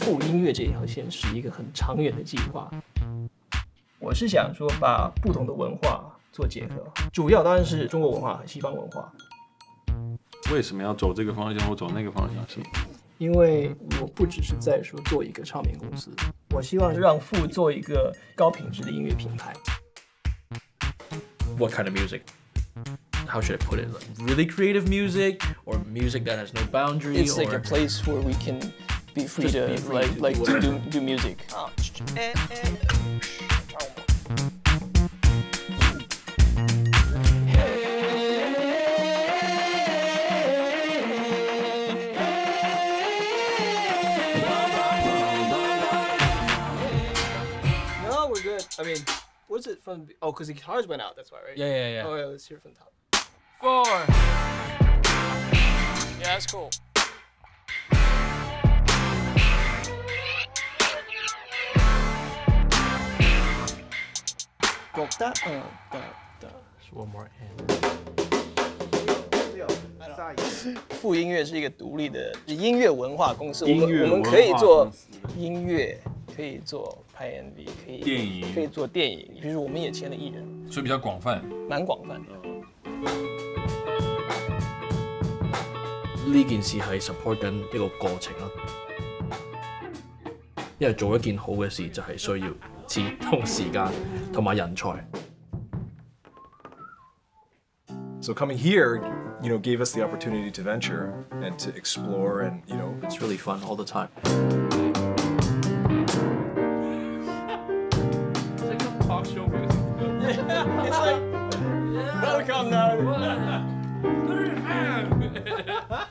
富音乐这条线是一个很长远的计划。我是想说，把不同的文化做结合，主要当然是中国文化和西方文化。为什么要走这个方向或走那个方向？是因为我不只是在说做一个唱片公司，我希望让富做一个高品质的音乐品牌。what kind of music? How should I put it? Like really creative music or music that has no boundaries. It's like a place where we can be free Just to be free like to like do to do do music. No, we're good. I mean, what's it from? Oh, because the guitars went out. That's why, right? yeah, yeah, yeah. Oh, yeah. Let's hear it from the top. Four. Yeah, that's cool. 觉得嗯的的 One more and 富音乐是一个独立的音乐文化公司，我们我们可以做音乐，可以做拍 MV，可以电影可以做电影，比如说我们也签了艺人，所以比较广泛。蛮廣泛的。呢件事係 support 緊一個過程咯。因為做一件好嘅事就係需要錢同時間同埋人才。So coming here, you know, gave us the opportunity to venture and to explore, and you know, it's really fun all the time. It's like a talk show music. yeah, it's like, welcome now.